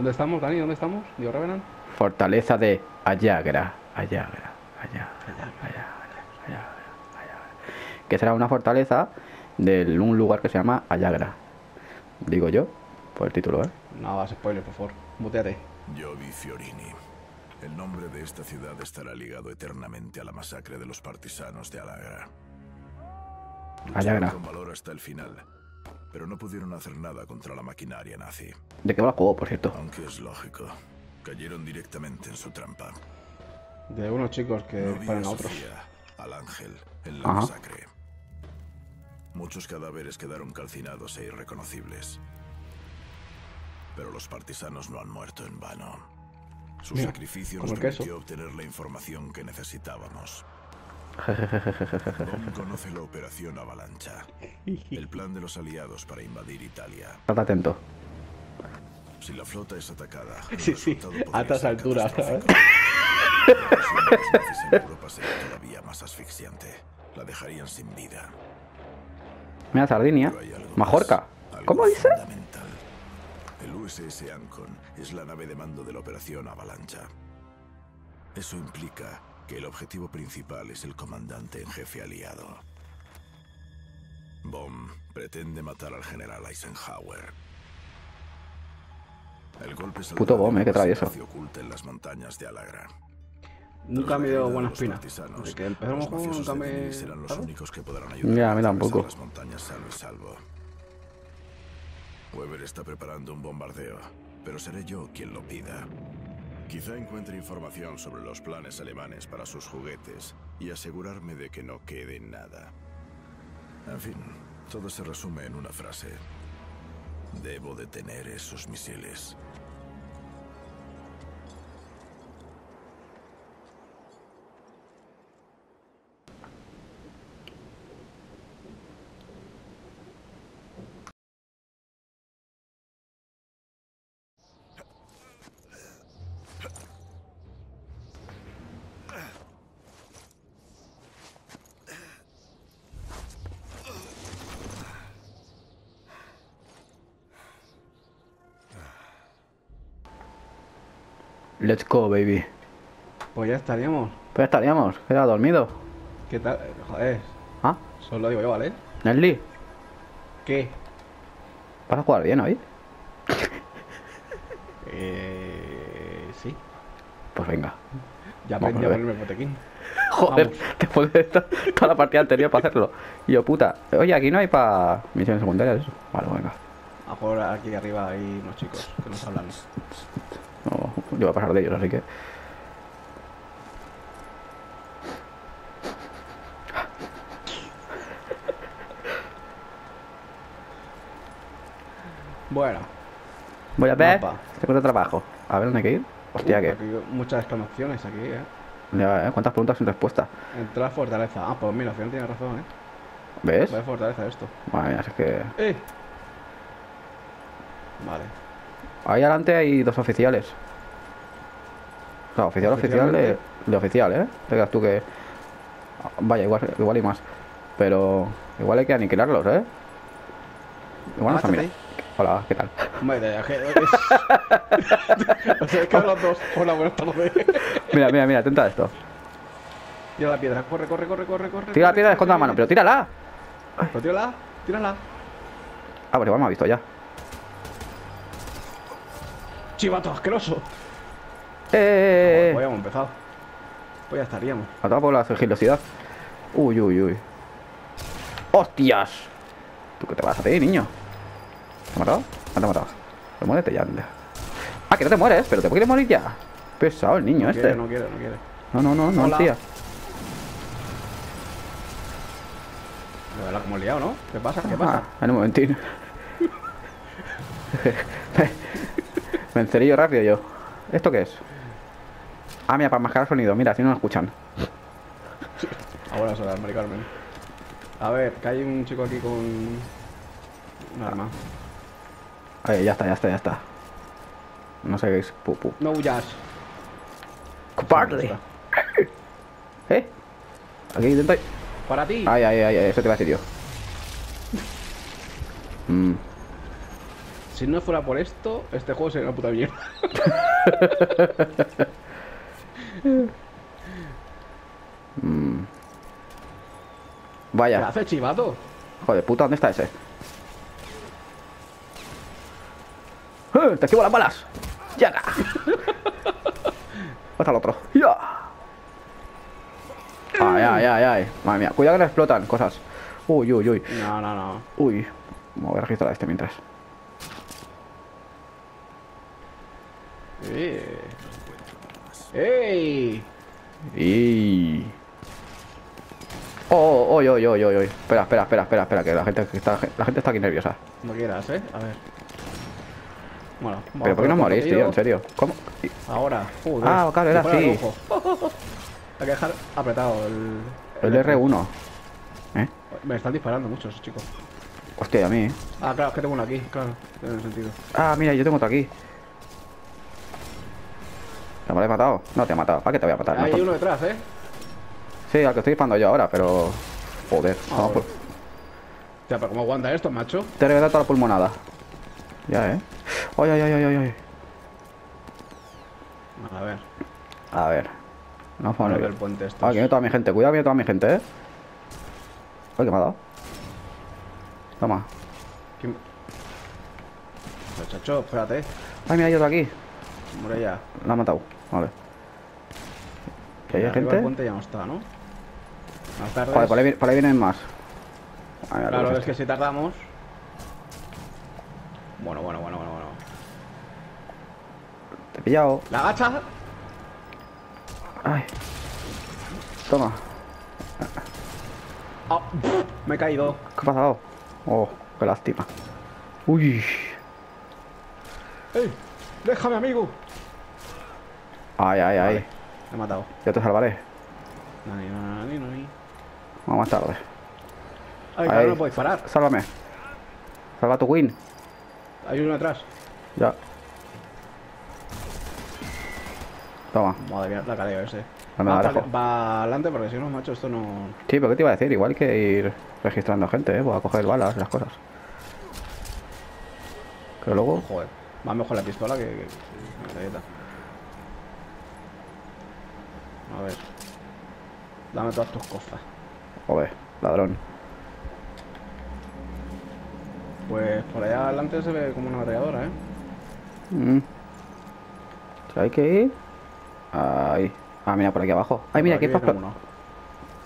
¿Dónde estamos, Dani? ¿Dónde estamos? Dios Revenant. Fortaleza de Ayagra. Ayagra. Ayagra. Ayagra. Ayagra. Ayagra. Que será una fortaleza de un lugar que se llama Ayagra. Digo yo, por el título, ¿eh? No hagas spoiler, por favor. Muteate. Giovi Fiorini. El nombre de esta ciudad estará ligado eternamente a la masacre de los partisanos de Alagra. Lucharon Ayagra. con valor hasta el final, pero no pudieron hacer nada contra la maquinaria nazi. ¿De qué va el juego, por cierto? Aunque es lógico, cayeron directamente en su trampa. De unos chicos que No vi disparan a a otros. Sofía, al ángel, en la Ajá. masacre. Muchos cadáveres quedaron calcinados e irreconocibles. Pero los partisanos no han muerto en vano. Su Mira, sacrificio nos permitió obtener la información que necesitábamos. Bond conoce la operación Avalancha, el plan de los aliados para invadir Italia. Estate atento. Si la flota es atacada, Sí, sí, a estas alturas, en Europa sería todavía más asfixiante. La dejarían sin vida. Mira, Sardinia. Majorca. más, ¿Cómo dice? El USS Ancon es la nave de mando de la operación Avalancha. Eso implica que el objetivo principal es el comandante en jefe aliado. Bomb pretende matar al general Eisenhower. El golpe Puto de Bomb, eh, qué base travieso. oculta en las montañas de Alagra. Nunca me dio buena espina. Desde que empezamos mafiosos nunca me... Serán los ¿sabes? únicos que podrán Ya, ayudar a mí tampoco. las montañas salvo y salvo. Weber está preparando un bombardeo, pero seré yo quien lo pida. Quizá encuentre información sobre los planes alemanes para sus juguetes y asegurarme de que no quede nada. En fin, todo se resume en una frase. Debo detener esos misiles. Let's go, baby. Pues ya estaríamos. Pues estaríamos. Queda dormido. ¿Qué tal? Joder, ¿Ah? solo lo digo yo, ¿vale? Nelly, ¿Qué? vas a jugar bien hoy. Eh... Sí. Pues venga. Ya aprendí a ponerme el botequín. Joder, Vamos. después de esta- toda la partida anterior para hacerlo. Y yo, puta. Oye, aquí no hay para misiones secundarias eso. Vale, venga. A jugar aquí arriba hay unos chicos que nos hablan. Yo voy a pasar de ellos, así que. Bueno, Voy a ver. Tengo de trabajo. A ver dónde hay que ir. Hostia, uh, que. muchas exclamaciones aquí, ¿eh? Ya, ¿eh? ¿Cuántas preguntas sin respuesta? Entrar a fortaleza. Ah, pues mira, al final tiene razón, ¿eh? ¿Ves? Vaya fortaleza esto. Mía, es que. ¡Eh! Vale. Ahí adelante hay dos oficiales. O sea, oficial, oficial de, de oficial, ¿eh? Te tú que. Vaya, igual, igual y más. Pero igual hay que aniquilarlos, ¿eh? Igual no mira. Hola, ¿qué tal? Que- es... o sea, es que los dos. Hola, buenas tardes. Mira, mira, mira, atenta a esto. Tira la piedra, corre, corre, corre, corre, corre. Tira la piedra, corre, esconde la mano, pero tírala. Pero tírala, tírala. Ah, pues igual me ha visto ya. Chivato asqueroso. ¡Eh! eh, eh, Pues eh. ya hemos empezado. Pues ya estaríamos. Atado por la sigilosidad. Uy, uy, uy. ¡Hostias! ¿Tú qué te vas a hacer, niño? ¿Te ha matado? No te ha matado. Pues muérete ya, anda. Ah, que no te mueres, pero te quieres morir ya. Pesado el niño No este. quiere, no quiere, no quiere. No, no, no, no, Hola. tía. De verdad, como he liado, ¿no? ¿Qué pasa? ¿Qué Ah, pasa? en un momentín. Vencerillo rápido yo. ¿Esto qué es? Ah, mira, para mascarar sonido. Mira, si no lo escuchan. A buenas horas, Mari Carmen. A ver, que hay un chico aquí con. Un arma. Ahí, ya está, ya está, ya está. No sé qué es. Pu, pu. No huyas. Cobarde. ¿Eh? Aquí intento. Para ti. Ay, ay, ay, eso te iba a decir yo. Mm, Si no fuera por esto, este juego sería una puta mierda. ¿Qué Vaya. hace chivato? Joder, puta, ¿dónde está ese? ¡Eh! ¡Te esquivo las balas! ¡Llega! Hasta el otro. ¡Ya! ¡Ay, ay, ay, ay! Madre mía, cuidado que le explotan cosas. Uy, uy, uy. No, no, no. Uy. Me voy a registrar este mientras. Eh. ¡Ey! Y. Oh, oh, oh, oh, oh, oh, oh. Espera, espera, espera, espera, espera, que la gente, que está, la gente está aquí nerviosa. Como quieras, ¿eh? A ver. Bueno, Pero ¿por qué no morís, tío? En serio. ¿Cómo? Ahora. Joder, Ah, claro, era así. Hay que dejar apretado el... El R1. ¿Eh? Me están disparando muchos chicos. Hostia, a mí. ¿eh? Ah, claro, es que tengo uno aquí, claro. Tiene sentido. Ah, mira, yo tengo otro aquí. ¿Me lo he matado? No te he matado. ¿Para qué te voy a matar? Hay No, uno detrás, ¿eh? Sí, al que estoy disparando yo ahora, pero. Joder. Ah, vamos por- sea, pero ¿cómo aguanta esto, macho? Te he toda la pulmonada. Ya, eh. Ay, ay, ay, ay, ay. A ver. A ver. No A fue ver el puente esto. Ah, que viene toda mi gente. Cuidado, viene toda mi gente, eh. Ay, que me ha dado. Toma. ¿Quién- Chacho, espérate. Ay, mira, hay otro aquí. Ya. La ha matado. Vale. ¿Que hay Arriba gente? El puente ya no está, ¿no? Buenas tardes. Joder, por ahí, vi- por ahí vienen más. Claro, pues es que si tardamos... Bueno, bueno, bueno, bueno, bueno. Te he pillado. ¡La gacha! Ay. Toma. Pff, me he caído. ¿Qué ha pasado? Oh, qué lástima. Uy. ¡Ey! ¡Déjame, amigo! Ay, ay, ay. Vale. Me he matado. Yo te salvaré. Nani, nani, nani. Vamos más tarde. Ay, claro, no puedo disparar. Sálvame. Salva a tu win. Hay uno detrás. Ya. Toma. Madre mía, la cadeo ese. No me va, para, adelante porque si no, macho, esto no... Sí, pero ¿qué te iba a decir? Igual que ir registrando gente, ¿eh? Voy a coger balas las cosas. Que luego... Joder. Va mejor la pistola que... que que la galleta. A ver. Dame todas tus cosas. Joder, ladrón. Pues por allá adelante se ve como una ametralladora, ¿eh? Mm. Hay que ir... Ahí. Ah, mira, por aquí abajo. Ay, mira, aquí Por para explotar.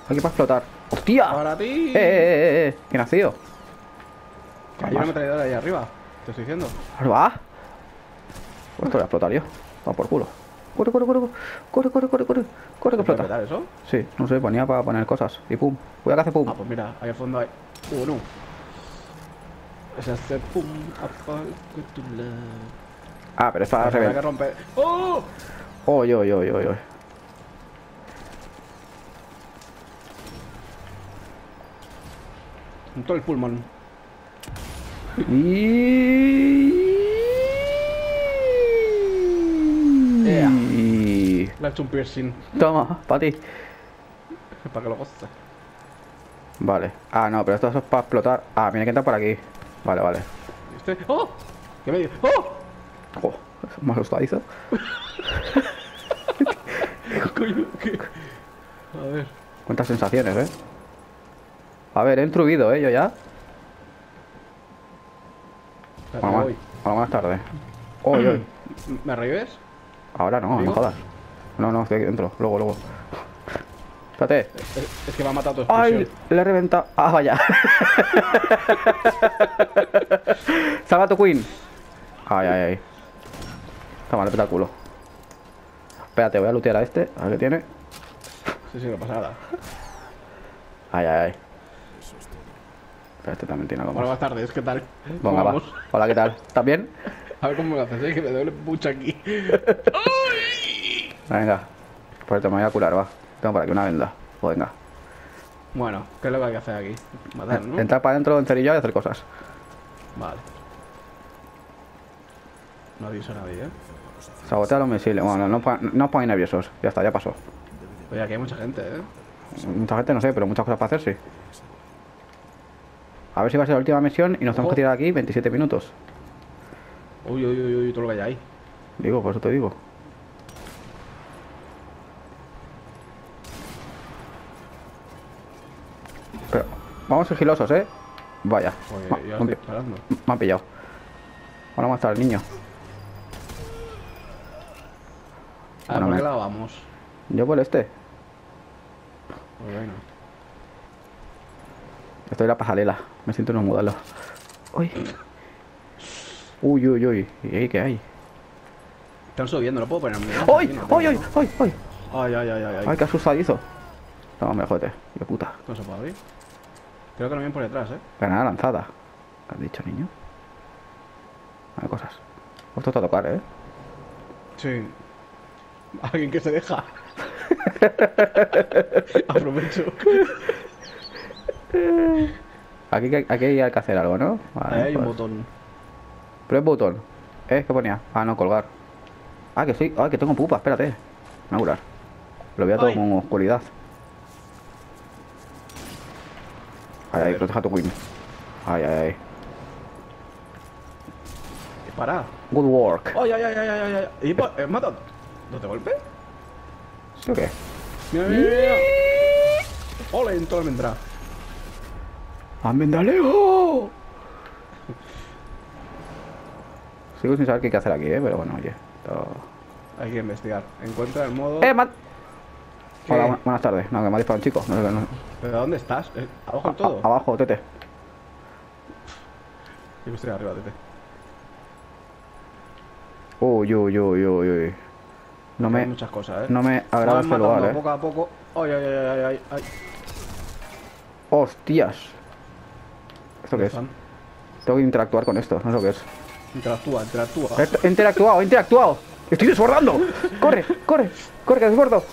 Aquí para explotar. ¡Hostia! ¡Para ti! ¡Eh, eh, eh! eh! ¿Qué nacido? Que hay una ametralladora ahí arriba. Te estoy diciendo. ¿Ahora va? Pues esto voy a explotar yo. Va por culo. Corre, corre, corre, corre, corre, corre, corre, corre, que ¿Puedes explota. eso? Sí, no sé, ponía para poner cosas. Y pum. Cuidado que hace pum. Ah, pues mira, ahí al fondo hay uno. Es hace pum. Ah, pero es para Habrá que reventar. romper. ¡Oh! Oy, oy, oy, oy. En todo el pulmón. Y... Le ha hecho un piercing Toma, para ti. para que lo goce. Vale. Ah, no, pero esto es para explotar. Ah, mira que entra por aquí. Vale, vale. ¿Viste? ¡Oh! ¿Qué me dio? ¡Oh! Oh, me asustadizo. Coño, ¿qué? A ver. Cuántas sensaciones, ¿eh? A ver, he intruido, ¿eh? Yo ya. Bueno, voy. más, bueno, más tarde. Oy, oy. ¿Me revives? Ahora no, no ¿Digo? jodas. No, no, estoy aquí dentro. Luego, luego. Espérate. Es, es que me ha matado tu ¡Ay! explosión. Le he reventado. ¡Ah, vaya! ¡Salva a tu queen! ¡Ay, ay, ay! Toma, le peta el culo. Espérate, voy a lootear a este. A ver qué tiene. Sí, sí, no pasa nada. ¡Ay, ay, ay! Pero este también tiene algo más. buenas tardes, ¿qué tal? Venga, ¿Cómo va. vamos? Hola, ¿qué tal? ¿Estás bien? A ver cómo me lo haces, ¿eh? que me duele mucho aquí. Venga. Pues te me voy a curar, va. Tengo por aquí una venda. Pues venga. Bueno, ¿qué es lo que hay que hacer aquí? Matar, ¿no? Entrar para adentro, encerillado y hacer cosas. Vale. No aviso a nadie, ¿eh? Sabotear los misiles. Bueno, no, pa- no os pongáis nerviosos. Ya está, ya pasó. Oye, aquí hay mucha gente, ¿eh? Mucha gente no sé, pero muchas cosas para hacer, sí. A ver si va a ser la última misión y nos tenemos Ojo. que tirar aquí 27 minutos. Uy, uy, uy, uy, todo lo que hay ahí. Digo, por eso te digo. Pero, vamos sigilosos, ¿eh? Vaya. Me, estoy han pi- disparando. me han pillado. Ahora vamos a estar el niño. Ah, Bueno, ¿por me- lado vamos? Yo por este. Pues bueno. Estoy en la pasarela. Me siento en un modelo. Uy. Uy, uy, uy. ¿Y ahí qué hay? Están subiendo, no puedo poner. ¡Uy, uy, uy, uy! Ay, ay, ay, ay, ay. ¡Ay, qué asustadizo! No, hombre, jódete. Qué puta. ¿Cómo se puede abrir? Creo que no vienen por detrás, ¿eh? Granada lanzada. ¿Qué has dicho, niño? Hay cosas. Esto está a tocar, ¿eh? Sí. Alguien que se deja. Aprovecho. Aquí, aquí hay que hacer algo, ¿no? Vale, Ahí hay un pues. botón. Pero es botón. ¿Eh? ¿Qué ponía? Ah, no, colgar. Ah, que sí. Ah, que tengo pupa, espérate. Me voy a curar. Lo veo todo Ay. como oscuridad. Ay, ay, proteja tu win. Ay, ay, ay. Dispara. Good work. Ay, ay, ay, ay, ay, ay. ¿Y pa- eh, mata? ¿No te golpe? ¿Sí o qué? Mira, mira, mira. Ole, en toda almendra. Sigo sin saber qué hay que hacer aquí, ¿eh? Pero bueno, oye. Hay que investigar. Encuentra el modo. ¡Eh! ¿Qué? Hola, bu- buenas tardes. No, que me ha disparado un chico. No, no- ¿Pero dónde estás? Eh, ¿Abajo del todo? a- abajo, tete. Yo estoy arriba, tete. Uy, uy, uy, uy, uy. No Hay me, muchas cosas, ¿eh? no me agrada este lugar, ¿eh? poco a poco. Ay, ay, ay, ay, ay, ay. ¡Hostias! ¿Esto qué es? Tengo que interactuar con esto, no sé lo que es. Interactúa, interactúa. Interactuado, interactuado. ¡Estoy desbordando! ¡Corre, corre! ¡Corre, que desbordo!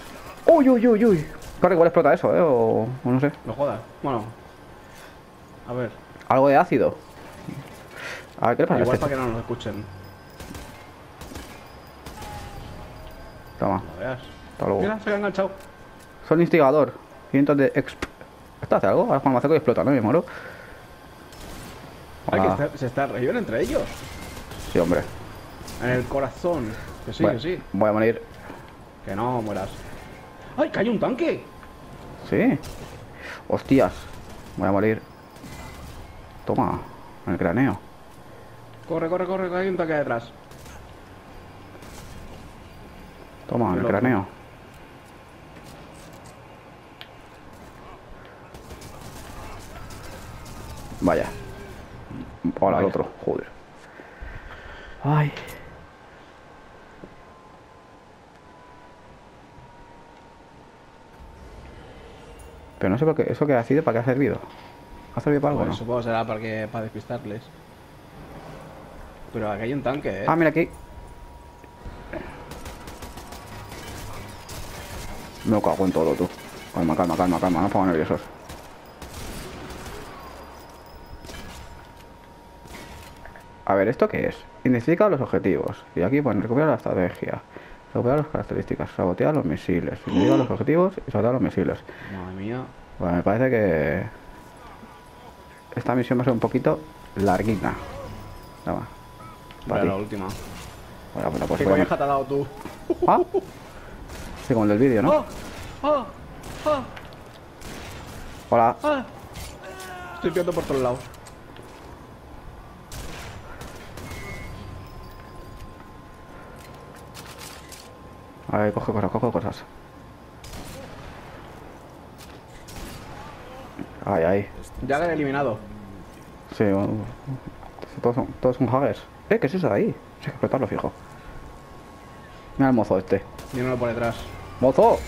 ¡Uy, uy, uy, uy! Corre, igual explota eso, ¿eh? O, o no sé. No jodas. Bueno. A ver. Algo de ácido. A ver, ¿qué le pasa Igual este? para que no nos escuchen. Toma, No veas. hasta luego. Mira, se ha enganchado. Soy instigador. 500 de exp. ¿Esto hace algo? Ahora cuando me acerco y explota, ¿no? Me muero. Ay, que Ah, está- se está reviven entre ellos. Sí, hombre. En el corazón. Que sí, Bueno, que sí. Voy a morir. Que no mueras. ¡Ay, que hay un tanque! Sí. Hostias. Voy a morir. Toma. En el cráneo. Corre, corre, corre, que hay un tanque detrás. Toma, en el cráneo. Vaya. Hola, el Vaya. otro. Joder. Ay. Pero no sé por qué. ¿Eso que ha sido? ¿Para qué ha servido? ¿Ha servido para algo o Pues no? supongo que será para, que, para despistarles. Pero aquí hay un tanque, ¿eh? Ah, mira aquí. Me cago en todo, tú. Calma, calma, calma, calma. No pongamos nerviosos. A ver, ¿esto qué es? Identifica los objetivos. Y aquí pone recupera la estrategia. Recupera las características. Sabotea los misiles. Identifica los objetivos y sabotea los misiles. Madre mía. Bueno, me parece que... Esta misión va a ser un poquito larguita. Para Para la ti. última. Bueno, bueno, pues ¿Qué colleja te ha dado tú? ¿Ah? Sí, como el del vídeo, ¿no? ¡Ah! ¡Ah! Hola. ¡Ah! Estoy viendo por todos lados. A ver, coge cosas, coge cosas. Ay, ay. Ya lo he eliminado. Sí, um, todos son, todos son haggers. Eh, ¿qué es eso de ahí? Hay que explotarlo, fijo. Mira el mozo este. Míralo por detrás. ¡Mozo!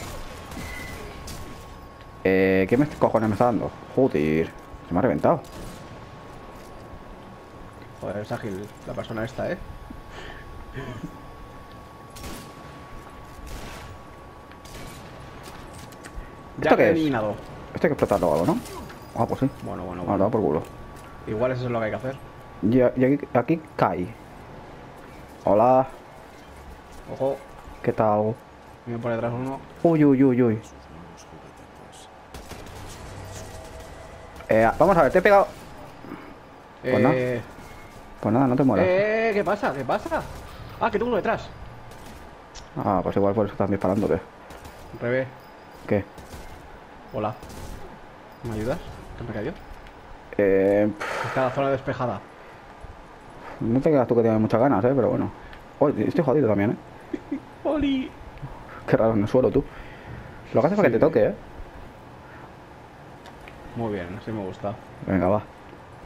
Eh, ¿qué me cojones me está dando? Joder, se me ha reventado. Joder, es ágil la persona esta, ¿eh? ¿Esto qué es? eliminado. Esto hay que explotarlo o algo, ¿no? Ah, pues sí. Bueno, bueno, Ah, bueno. toma por culo. Igual eso es lo que hay que hacer. Y, aquí, aquí cae. Hola, Ojo, ¿qué tal? viene por detrás uno. Uy, uy, uy, uy. Eh, vamos a ver, te he pegado. Pues no. Eh, Pues nada, no te mueras. Eh, ¿qué pasa? ¿Qué pasa? Ah, que tengo uno detrás. Ah, pues igual por eso están disparándote. Revés. ¿Qué? Hola. ¿Me ayudas? ¿Qué me cayó? Eh, Está la zona despejada. no te quedas tú que tienes muchas ganas, eh, pero bueno. Oye, estoy jodido también, eh. ¡Oli! Qué raro en el suelo, tú. Lo que haces para que te toque, eh. Muy bien, así me gusta. Venga, va.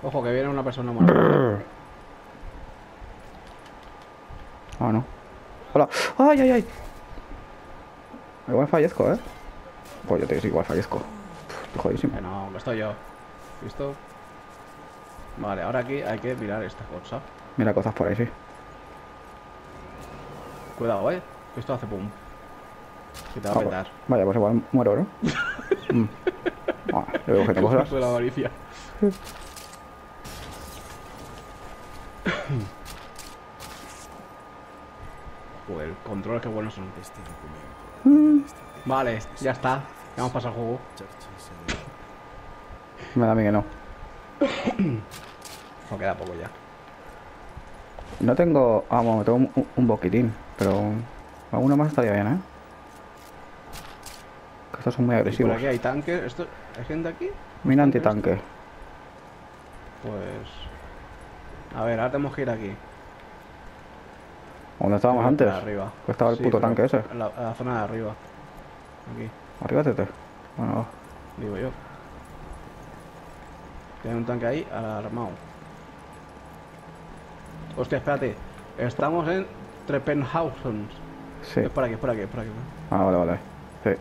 Ojo, que viene una persona muerta. Ah, no. Hola. ¡Ay, ay, ay! Igual fallezco, ¿eh? Pues yo te digo, igual fallezco. Estoy jodidísimo. Que no, que estoy yo. ¿Listo? Vale, ahora aquí hay que mirar esta cosa. Mira cosas por ahí, sí. Cuidado, eh. Que esto hace pum. Que te va Ah, a pues- petar. Vaya, pues igual muero, ¿no? Mm. Ah, yo voy cogiendo cosas. la avaricia. Joder, el control que buenos son. Este documento. Vale, ya está. Ya hemos pasado el juego. Me da a mí que no. No queda poco ya. No tengo... Ah, bueno, tengo un, boquitín. Pero... Alguno más estaría bien, ¿eh? Que estos son muy Y por agresivos. aquí hay tanques. ¿Esto... ¿Hay gente aquí? Mina antitanque. Pues. A ver, ahora tenemos que ir aquí. ¿Dónde estábamos antes? Arriba. Que estaba el Sí, puto tanque ese. en La, en la zona de arriba. Aquí, Arriba tete. Bueno, va. digo yo. Tiene un tanque ahí alarmado. Hostia, espérate. Estamos en Treppenhausen. Sí. Es por aquí, es por aquí, es por aquí. Ah, vale, vale. Sí.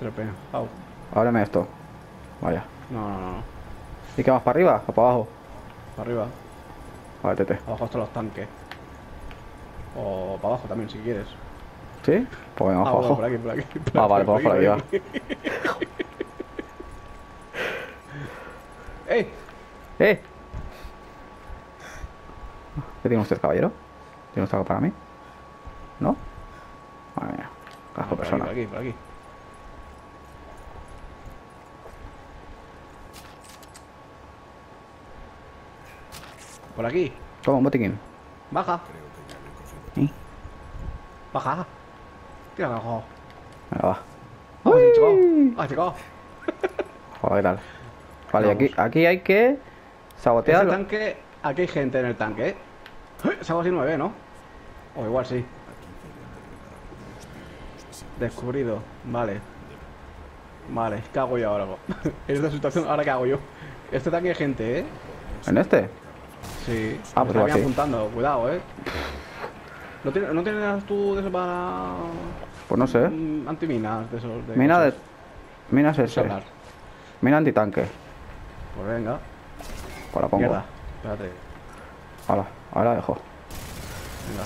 Treppenhausen. Ábreme esto. Vaya. No, no, no, no. ¿Y qué más? ¿Para arriba o para abajo? Para arriba. Vale, tete. Abajo están los tanques. O para abajo también, si quieres. ¿Sí? Pues venga, Ah, abajo. bueno, por aquí, por aquí. por Ah, aquí, vale, pues por aquí va. ¡Eh! ¡Eh! ¿Qué tiene usted, caballero? ¿Tiene usted algo para mí? ¿No? Madre mía. Casco por aquí, persona. por aquí, por aquí. Por aquí. Toma, un botiquín. Baja. ¿Sí? Baja. Abajo. Venga, va. Vamos, chico. Ah, chico. Joder, tal. Vale, y Vamos. aquí, aquí hay que sabotear. Ese tanque, aquí hay gente en el tanque, ¿eh? Salgo así 9, ¿no? O igual sí. Descubrido, vale. Vale, ¿qué hago yo ahora? en esta situación, ¿ahora qué hago yo? Este tanque hay gente, ¿eh? ¿En este? Sí. Ah, pues apuntando, cuidado, ¿eh? ¿No tienes, ¿No tienes tú de eso para... Pues no sé. mm, antiminas de esos? De Mina de. Minas ese. Mina antitanque. Pues venga. Pues la pongo. Mierda. Espérate. Ahora, ahora la dejo. Venga.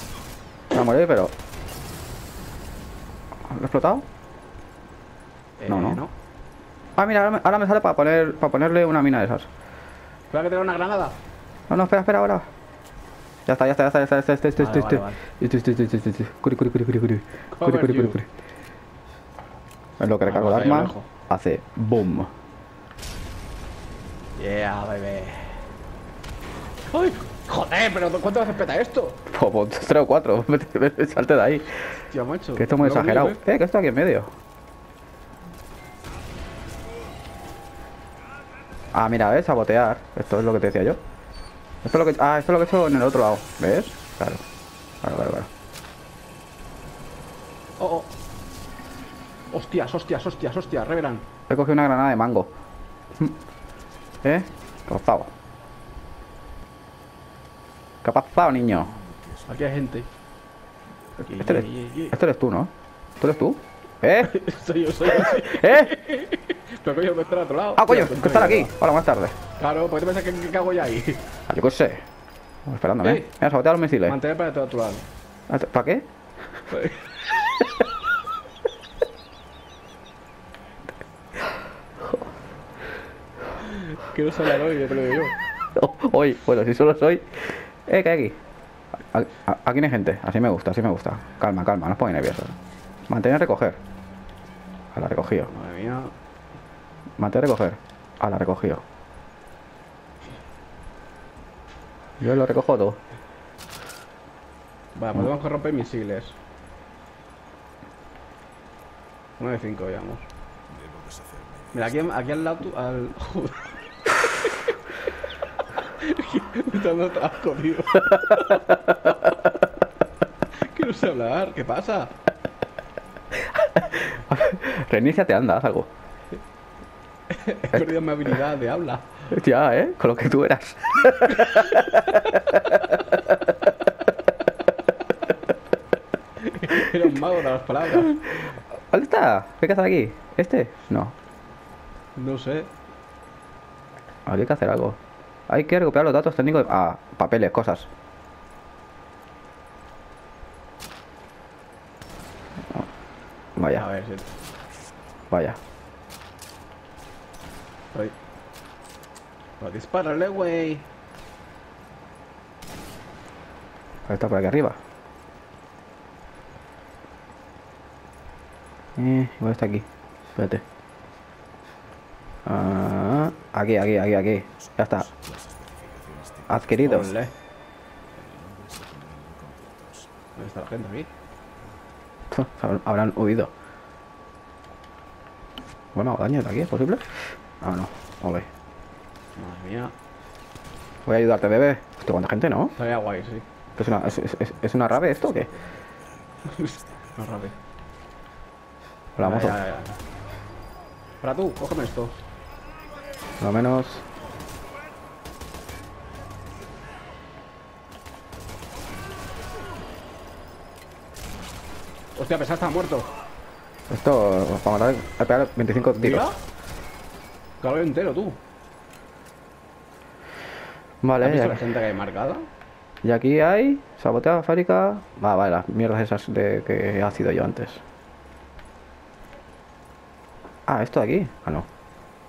Me voy a morir, pero. ¿Lo he explotado? Eh, No, no. no. Ah, mira, ahora me, ahora me sale para poner, para ponerle una mina de esas. Espera que tenga una granada. No, no, espera, espera, ahora. Ya está, ya está, ya está, ya está, este, este, este, este, este, este, este, este, este, este. Curi, curi, curi, curi, curi. Curi, curi, curi, curi. Es lo que recargo el arma. Hace boom. Yeah, bebé. ¡Ay! ¡Joder! ¿Pero cuánto veces peta esto? O pues, tres o cuatro. Salte de ahí. Tío, macho. Que esto es muy exagerado. ¿eh? Eh, que esto aquí en medio. Ah, mira, ¿ves? Sabotear. Esto es lo que te decía yo. Esto es lo que... Ah, esto es lo que he hecho en el otro lado. ¿Ves? Claro. Claro, claro, claro. Oh, oh. Hostias, hostias, hostias, hostias, Reverend. He cogido una granada de mango. ¿Eh? ¿Qué ha pasado? ¿Qué ha pasado, niño? Aquí hay gente. Este eres, este eres tú, ¿no? ¿Tú eres tú? ¿Eh? soy yo, soy yo. ¿Eh? Pero coño, me está al otro lado. Ah, coño, Tío, que están aquí. Hola, buenas tardes. Claro, ¿por qué te pensás que, que hago ya ahí? Ah, yo qué sé. Vamos esperándome. Eh. Mira, sabotea los misiles. Mantener para a tu lado. ¿Para qué? Quiero salir hoy, te lo digo yo. Hoy, bueno, si solo soy. Eh, ¿qué hay aquí? Aquí no hay gente. Así me gusta, así me gusta. Calma, calma, no os pongáis nerviosos. Mantener recoger. A la recogido. Madre mía. Mantener recoger. A la recogido. Yo lo recojo todo. Vale, pues tenemos que romper misiles. Uno de cinco, digamos. Mira, aquí, aquí al lado tú, al... Joder. Me está dando asco, tío. Que no sé hablar, ¿qué pasa? Reiníciate, anda, haz algo. He perdido mi habilidad de habla. Ya, ¿eh? Con lo que tú eras. Era un mago de las palabras. ¿Dónde está? ¿Qué hay que hacer aquí? ¿Este? No. No sé. Hay que hacer algo. Hay que recuperar los datos técnicos. de- Ah, papeles, cosas. A Vaya, ver si... vaya. Ay. Pues dispárale, güey. Ahí está por aquí arriba. Eh, igual está aquí. Espérate. Ah, aquí, aquí, aquí, aquí. Ya está. Adquirido. ¿Dónde está la gente aquí? Habrán huido. Bueno, daño de aquí, ¿es posible? Ah, no. Ok. Madre mía. Voy a ayudarte, bebé. Hostia, cuánta gente, ¿no? Estaría guay, sí. ¿Es una, es, es- es- una rave esto o qué? No rabe. La moto. Ya, ya, ya. Para tú, cógeme esto. Por lo menos. Hostia, pesado está muerto. Esto, para matar, que pegar 25 tiros. Caballo entero, tú. ¿Has Vale, visto y la aquí, gente que hay marcada? y aquí hay saboteada fábrica. Va, vale, las mierdas esas de que ha sido yo antes. Ah, esto de aquí. Ah, no.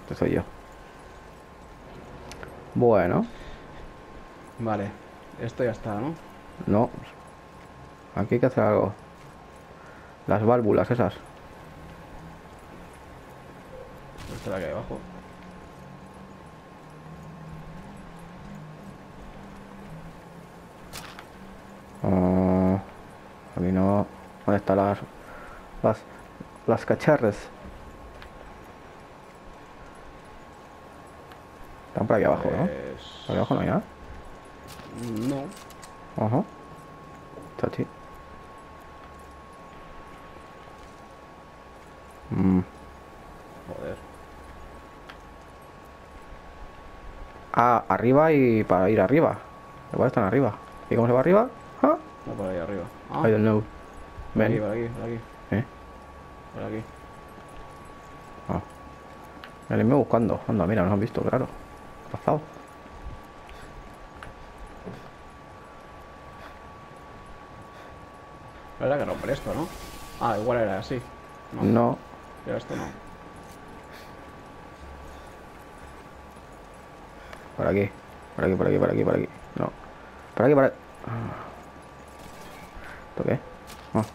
Este soy yo. Bueno, Vale. Esto ya está, ¿no? no. Aquí hay que hacer algo. Las válvulas esas. Esto de aquí abajo. Ah, aquí no. ¿Dónde están las. las. las cacharras? Están por aquí abajo, ¿no? Pues... Por aquí abajo no hay nada. No. Ajá aquí. Mm. Joder. Ah, arriba y para ir arriba. Igual están arriba. ¿Y cómo se va arriba? Ah, No, por ahí arriba. Ah, I don't know. por aquí, Ven. por aquí, por aquí. ¿Eh? Por aquí. Ah. Enemigo buscando. Anda, mira, nos han visto, claro. ¿Qué ha pasado? Habrá que romper esto, ¿no? Ah, igual era así. No. No. Pero esto no. Por aquí. Por aquí, por aquí, por aquí, por aquí. No. Por aquí, por aquí. Ah. ¿Esto qué? Ah.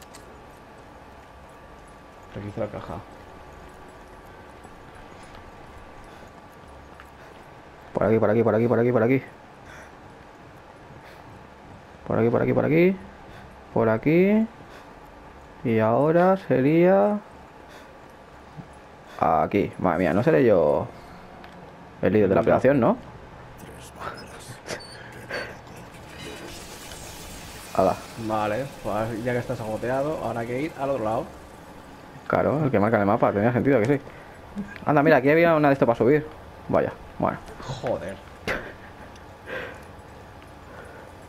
Aquí está la caja. Por aquí, por aquí, por aquí, por aquí, por aquí. Por aquí, por aquí, por aquí. Por aquí. Y ahora sería... Aquí. Madre mía, no seré yo el líder de la operación, ¿no? Vale, pues ya que estás agoteado, ahora hay que ir al otro lado. Claro, el que marca el mapa, tenía sentido que sí. Anda, mira, aquí había una de esto para subir. Vaya, bueno. Joder.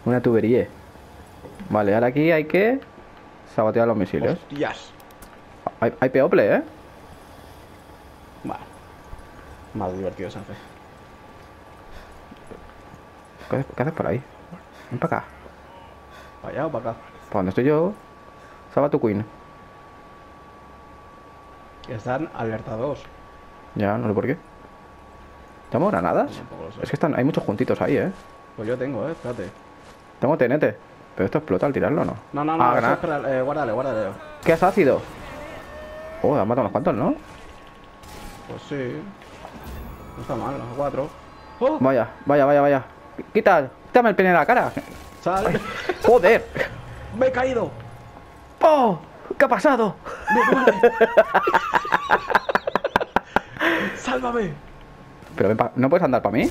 Una tubería. Vale, ahora aquí hay que sabotear los misiles. Hostias. Hay, hay people, ¿eh? Vale. Más divertido hace. ¿Qué qué haces por ahí? Ven para acá. ¿Para allá o para acá? ¿Para dónde estoy yo? Salva tu queen. Están alerta 2. Ya, no sé por qué. ¿Tengo granadas? Sé. Es que están, hay muchos juntitos ahí, ¿eh? Pues yo tengo, eh, espérate. Tengo TNT. Pero esto explota al tirarlo, ¿no? No, no, no, Ah, espera, eh, guárdale, guárdale. ¿Qué es ácido? Oh, han matado unos cuantos, ¿no? Pues sí. No está mal, los cuatro. ¡Oh! Vaya, vaya, vaya, vaya. Quita. Dame el pene en la cara. ¡Sal! Joder. ¡Me he caído! ¡Oh! ¿Qué ha pasado? ¡Me duele! ¡Sálvame! Pero ¿no puedes andar para mí?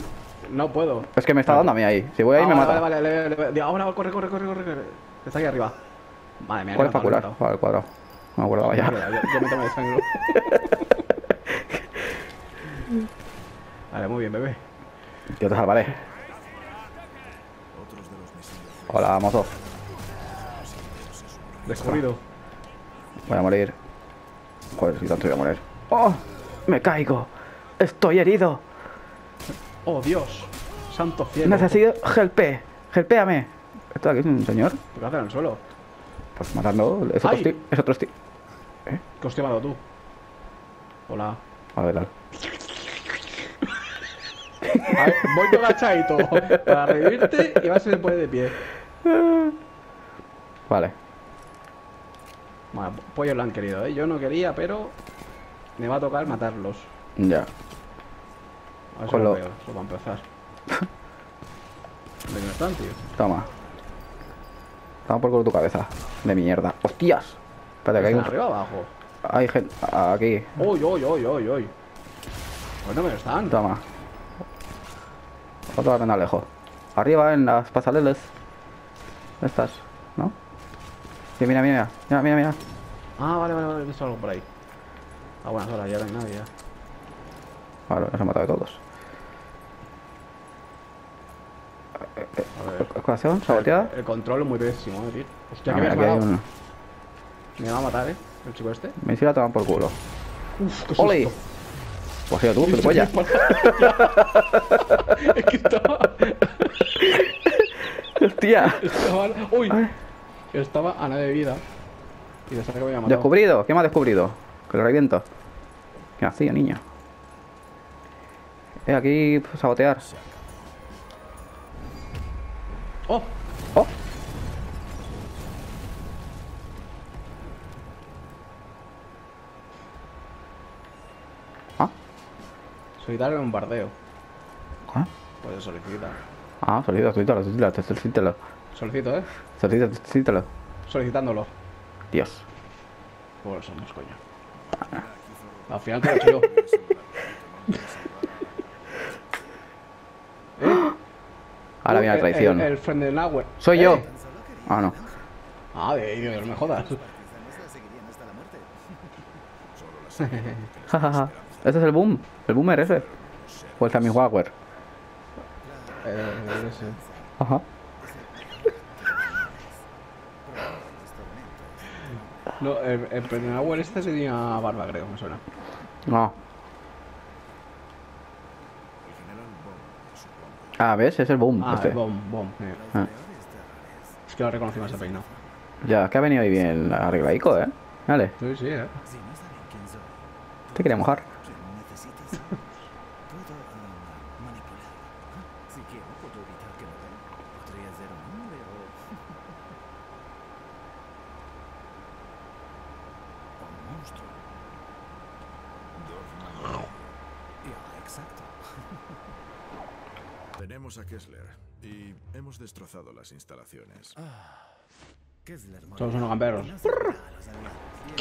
No puedo. Es que me está dando a mí ahí. Si voy ahí Ah, me vale, mata. Vale, vale, le- le- le- Ahora corre, corre, corre, corre, corre. Está aquí arriba. Madre mía, ¿Cuál que es me para ha curar? Vale, el cuadrado. No me Yo, ya. yo me tomo de sangre. Vale, muy bien, bebé. Yo te salvaré. Otros de los misiles Hola, mozo. Descubrido. Voy a morir. Joder, si tanto voy a morir. ¡Oh! ¡Me caigo! ¡Estoy herido! Oh, Dios. Santo cielo. Necesito helpe. Helpéame. ¿Esto de aquí es un señor? ¿Qué haces en el suelo? Pues matando. Es otro Es otro sti- ¿Qué os te has dado tú? Hola. A ver, dale. A ver, voy agachadito para revivirte y vas a se pone de pie. Vale. Bueno, pollos lo han querido, ¿eh? Yo no quería, pero me va a tocar matarlos. Ya. A ver Con lo- veo, eso para empezar. ¿Dónde no están, tío? Toma. Toma por culo tu cabeza. De mierda. ¡Hostias! Espérate, que hay ¿Están un... arriba abajo? Hay gente... Aquí. Uy, uy, uy, uy, uy. Pues no me lo están. Toma. Otro más lejos. Arriba en las pasarelas. Estas, ¿no? Sí, mira, mira, mira, mira, mira. Ah, vale, vale, vale, he visto algo por ahí. A buenas horas, ya no hay nadie ya. Vale, nos han matado de todos. A ver. ¿Saboteada? El, el control es muy pésimo, eh, tío. Hostia, Ah, que me mira, has matado. Me va a matar, eh. El chico este. Me hicieron tomar por culo. Uf, qué ¡Ole! susto. Pues sido tú, gilipollas. es que estaba. ¡Hostia! Estaba. Uy. Estaba a nada de vida. Y de que me había. ¿Descubrido? ¿Qué me ha descubrido? Que lo reviento. ¿Qué hacía, niño? Eh, aquí pues, sabotear. ¡Oh! ¡Oh! ¿Ah? Solicitar el bombardeo. ¿Ah? Puedes solicitar. Ah, solicítalo, solicítalo, solicítalo, solicítalo. Solicito, eh. Solicítalo, solicítalo. Solicitándolo. Dios. Pues somos, coño. Al final te lo he hecho yo. ¿Eh? Ahora viene la El- traición. El, el Frendenauer. Soy Eh. yo. Ah, no. Ah, de Dios, no me jodas. Ese es el boom. El boomer ese. O el Sammy Wagner. Ajá. No, el, el Frendenauer este tenía barba, creo, me suena. No. Ah, ¿ves? Es el boom. Ah, este. el bomb, bomb. eh. Ah. Es que lo reconocí más ese peinado. Ya, que ha venido hoy bien arreglaico, ¿eh? Vale, Sí, sí, eh. te quería mojar. Tenemos a Kessler y hemos destrozado las instalaciones. Somos unos gamberros.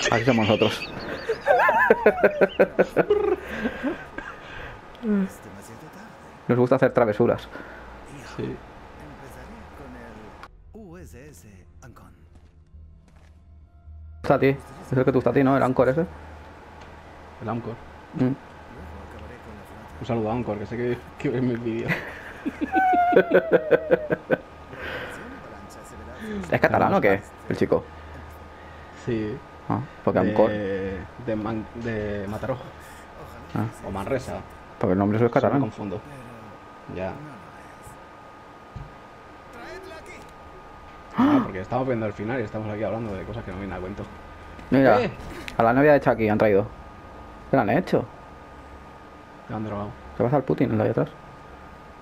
Así somos nosotros. Nos gusta hacer travesuras. Sí. USS Ancon. Está a ti. Es el que tú está a ti, ¿no? El Anchor ese. El Amcor. Mm. Un saludo a Amcor, que sé que, que ve mis vídeos. ¿Es catalán o qué? El chico. Sí. Ah, porque. De, de, Man- de Mataró. Ah, O Manresa. porque el nombre es Me catalán. confundo. Ya. Ah, porque estamos viendo el final y estamos aquí hablando de cosas que no vienen a cuento. Mira, Eh. a la novia de Chucky han traído. ¿Qué le han hecho? Te han drogado. ¿Se pasa al Putin en la de atrás?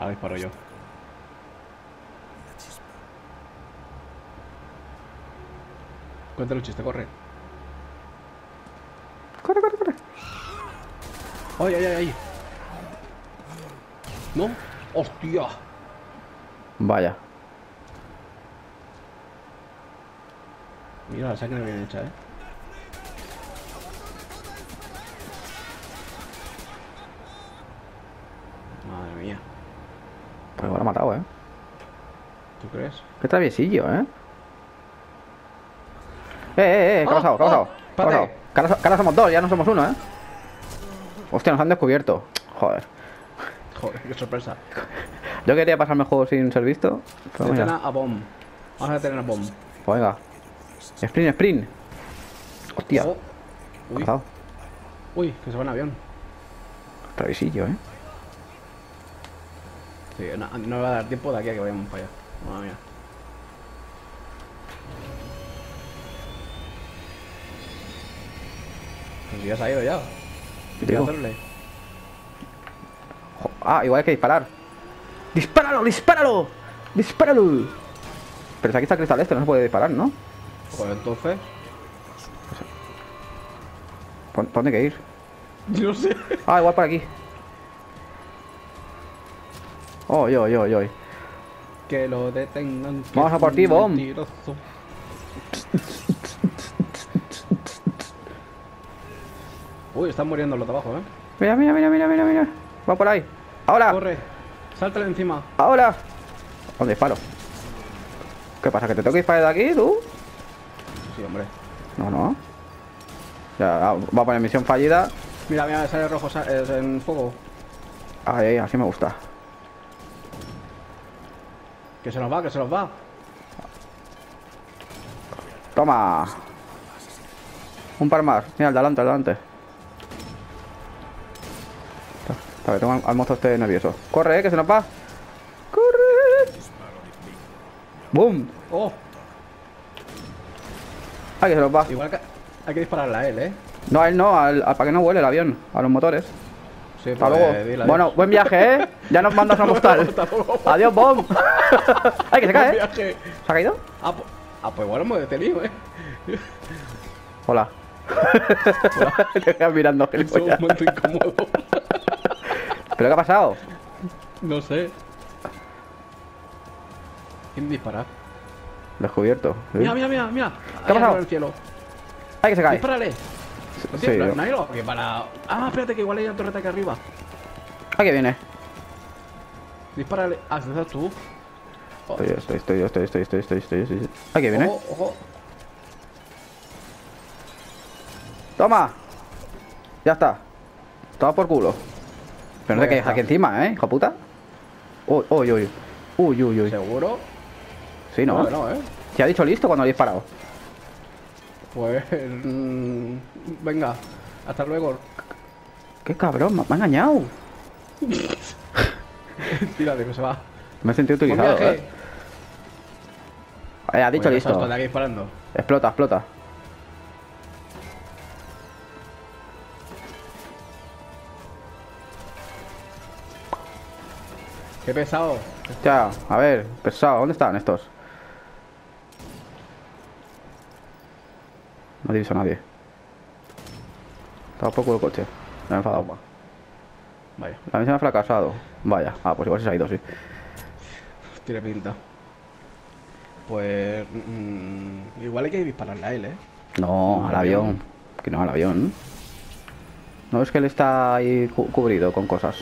Ahora disparo yo. Cuéntale un chiste, corre. ¡Corre, corre, corre! ¡Ay, ay, ay! ay. ¿No? ¡Hostia! Vaya. Mira la sangre bien hecha, ¿eh? Crees? Qué traviesillo, ¿eh? ¡Eh, eh, eh! ¿Qué ha pasado? ¿Qué ha pasado? ¿Qué ha pasado? Que ahora, que ahora somos dos, ya no somos uno, ¿eh? Hostia, nos han descubierto. Joder. Joder, qué sorpresa. Yo quería pasarme el juego sin ser visto. Pero mira. A bomb. Vamos a detener a bomb. Pues venga. Sprint, sprint. Hostia. Oh. ¿qué ha Uy, uy, que se va en avión. Traviesillo, ¿eh? Sí, no, no me va a dar tiempo de aquí a que vayamos para allá. Madre mía. Pues ya se ha ido ya. ¿Qué quiero hacerle? Ah, igual hay que disparar. ¡Dispáralo, dispáralo! ¡Dispáralo! Pero si aquí está el cristal este, no se puede disparar, ¿no? Pues entonces. ¿Por dónde hay que ir? No sé. Ah, igual por aquí. Oy, oy, oy, oy. Que lo detengan. que Vamos a por ti, un Bomb. Uy, están muriendo los de abajo, ¿eh? Mira, mira, mira, mira, mira, mira. Va por ahí. ¡Ahora! Corre. Sáltale encima. ¡Ahora! ¿Dónde disparo? ¿Qué pasa? ¿Que te tengo que disparar de aquí, tú? Sí, hombre. No, no. Ya, ah, va a poner misión fallida. Mira, mira, sale rojo sa- es en fuego. Ay, así me gusta. Que se nos va, que se nos va. Toma. Un par más. Mira, el de adelante, el de adelante. A ver, tengo al, mozo este nervioso. Corre, eh, que se nos va. Corre. ¡Boom! Oh, ¡Ay, que se nos va! igual que hay que dispararle a él, ¿eh? No, a él no, al, al- para que no vuele el avión, a los motores. Sí, Hasta luego. dile adiós. Bueno, buen viaje, ¿eh? Ya nos mandas a postal. Adiós, Bomb. ¡Ay, que se cae! ¿eh? ¿Se ha caído? Ah, pues, ah, pues igual hemos detenido, ¿eh? Hola. Te quedas mirando, Es un momento incómodo. ¿Pero qué ha pasado? No sé. ¿Quién dispara? Descubierto. ¿sí? Mira, mira, mira, mira. ¿Qué ha pasado? en el cielo. ¡Ay, que se cae! Dispárale. Sí, no hay lo que para. Ah, espérate, que igual hay una torreta aquí arriba. ¡Ay, que viene! Dispárale. Ah, ¿estás tú? Oh, Estoy, estoy, estoy, estoy, estoy, estoy, estoy, estoy, estoy. ¡Ay, que viene! Ojo, ojo. ¡Toma! Ya está. Toma por culo. Pero no te quedes aquí encima, ¿eh, hijo puta? Uy, uy, uy. Uy, uy, uy. ¿Seguro? Sí, ¿no? Que no, ¿eh? Te ha dicho listo cuando le he disparado. Pues. mm, venga. Hasta luego. ¡Qué cabrón! Me me ha engañado. Tírate, que se va. Me he sentido utilizado. ¿eh? Eh, ha dicho listo. aquí disparando. Explota, explota. Qué pesado. Ya, a ver, pesado, ¿dónde están estos? No diviso a nadie. Culo el coche. Me he enfadado. Vaya, La misión ha fracasado. Vaya, ah, pues igual se ha ido, sí. tiene pinta. Pues. mm, igual hay que dispararle a él, ¿eh? No, No, al avión. avión. Que no, al avión. No es que él está ahí cu- cubrido con cosas.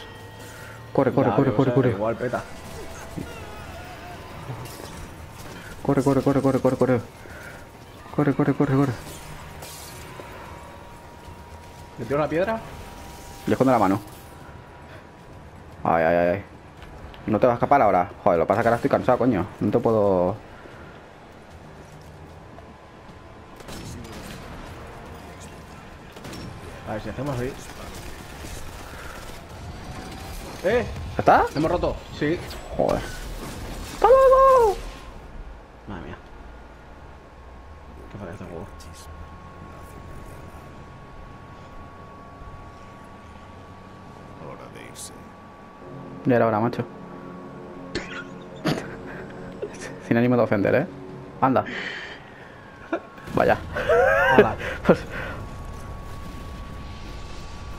Corre, corre, Ya, corre, corre, corre. Igual peta. Corre, corre, corre, corre, corre, corre. Corre, corre, corre, corre. ¿Le tiro la piedra? Le escondo la mano. Ay, ay, ay, ay. No te vas a escapar ahora. Joder, lo pasa que ahora estoy cansado, coño. No te puedo. A ver si hacemos así. ¡Eh! ¿Ya está? ¿Lo hemos roto? Sí. Joder. ¡Hasta luego! Madre mía. ¿Qué parece este juego? Hora de relajarse. Ya era hora, macho. Sin ánimo de ofender, ¿eh? Anda. Vaya. Hala. Pues-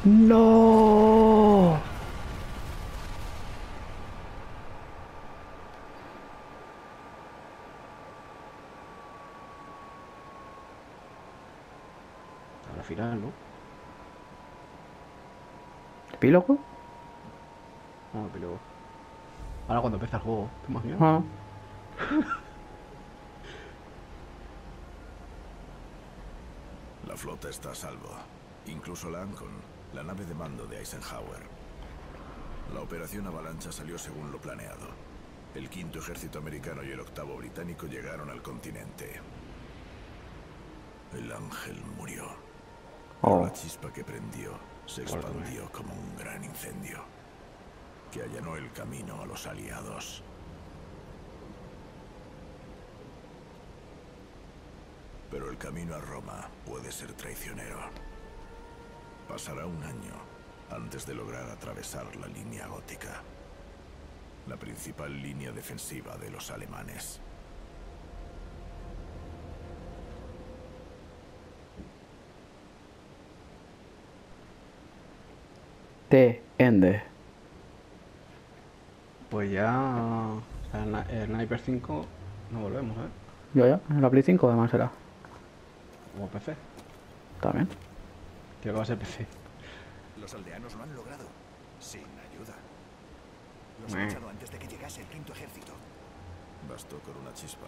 ¡No! Al final, ¿no? ¿Epílogo? Pero... Ahora cuando empieza el juego, ¿te imaginas? Ah. La flota está a salvo. Incluso la Ancon, la nave de mando de Eisenhower. La operación Avalancha salió según lo planeado. El quinto ejército americano y el octavo británico llegaron al continente. El ángel murió. Oh. la chispa que prendió se expandió como un gran incendio que allanó el camino a los aliados. Pero el camino a Roma puede ser traicionero. Pasará un año antes de lograr atravesar la línea gótica, la principal línea defensiva de los alemanes. T. Ende. Pues ya... El, Sniper 5 no volvemos, ¿eh? Ya, ya. En la Play 5 además será. Como PC. También. Creo que va a ser PC. Los aldeanos lo han logrado. Sin ayuda. Los Meh. han echado antes de que llegase el quinto ejército. Bastó con una chispa.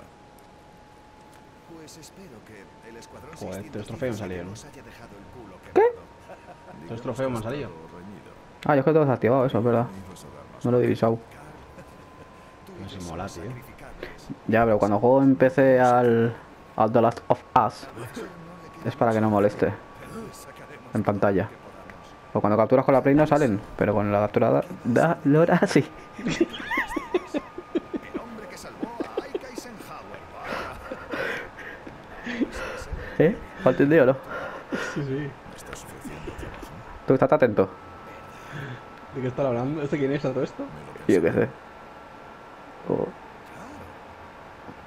Pues espero que el escuadrón Joder, 617 tres trofeos salieron. quebrado. Digamos trofeos me han ha salido. Ah, yo es que tengo desactivado eso, es verdad. No lo he divisado. Yo mola, tío. Ya, pero cuando juego en PC al, al The Last of Us, Eso es para que no moleste en pantalla. O cuando capturas con la Play no salen, pero con la capturada da Lora sí. El hombre que salvó a Ike Eisenhower. vaya. ¿Eh? ¿Lo entendido o no? Sí, sí. Tú estás atento. ¿De qué están hablando? ¿Este quién es a todo esto? Yo qué sé. O-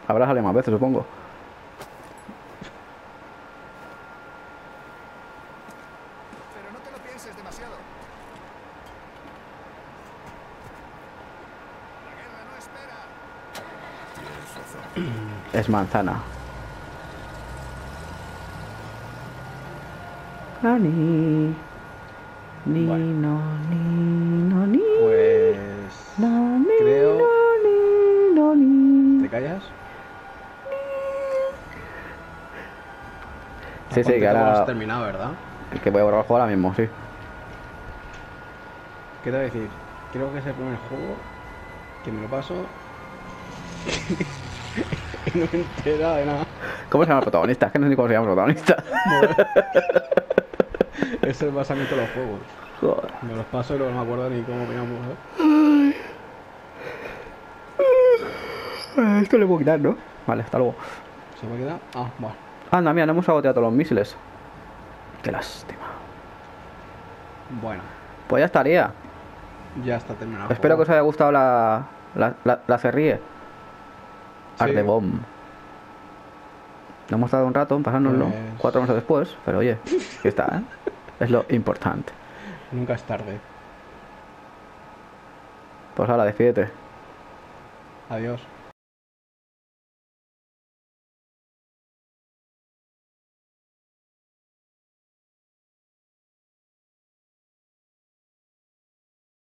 Habrá salido más veces, supongo. Pero no te lo pienses demasiado. La guerra no espera. Es manzana. Nani. Ni, Bueno. no, ni. Sí, sí, que ahora. has terminado, ¿verdad? Que voy a borrar el juego ahora mismo, sí. ¿Qué te voy a decir? Creo que es el primer juego que me lo paso y no me entera de nada. ¿Cómo se llama el protagonista? Es que no sé ni cómo se llama el protagonista. Es el basamiento de los juegos. Joder. Me los paso y luego no me acuerdo ni cómo me llamo. ¿eh? Esto le puedo quitar, ¿no? Vale, hasta luego. ¿Se me queda? Ah, bueno. Anda, mira, no hemos saboteado todos los misiles. Qué lástima. Bueno, Pues ya estaría. ya está terminado. Espero que os haya gustado la, la, la, la serie. Sí. Ardebomb. Lo hemos dado un rato en pasárnoslo, Pues- cuatro meses después, pero oye, aquí está, ¿eh? Es lo importante. Nunca es tarde. Pues ahora, despídete. Adiós.